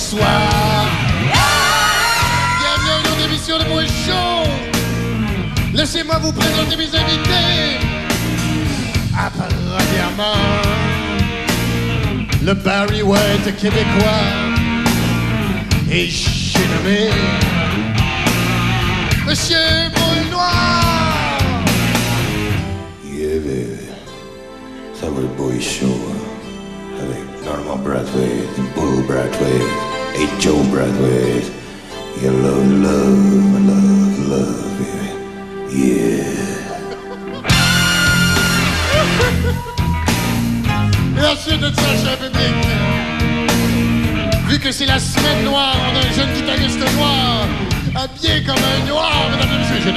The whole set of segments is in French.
soir. Ah Bienvenue dans l'émission de Mouet Chaud. Laissez-moi vous présenter mes invités. À le Barry White québécois. Et j'ai nommé Monsieur Boule Noir. Show. Avec Norman Brathwaite, Bull Brathwaite, et Joe Brathwaite. You love, love, love, love, baby. Yeah. Et ensuite de ça, cher public, vu que c'est la semaine noire, on un jeune guitariste noir, habillé comme un noir, mesdames et messieurs, j'ai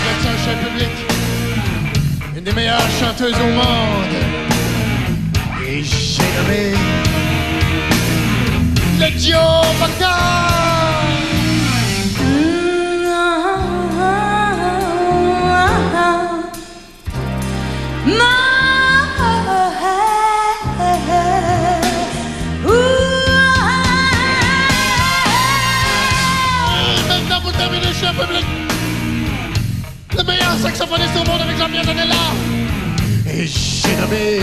Ensuite de ça, cher public, une des meilleures chanteuses au monde. Et j'ai nommé le cher public, saxophoniste au monde avec Jean-Pierre Danella. Et j'ai nommé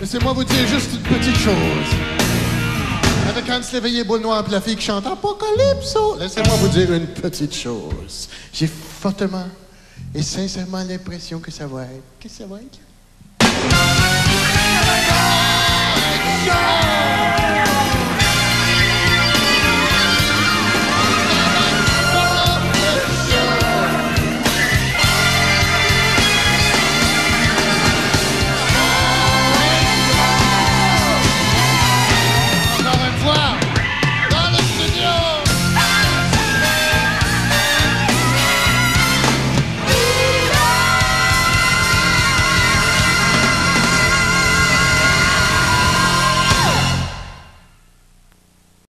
Laissez-moi vous dire juste une petite chose. Avec Hans Léveillé, Boule Noire, puis la fille qui chante Apocalypso. Laissez-moi vous dire une petite chose. J'ai fortement et sincèrement l'impression que ça va être. Que ça va être.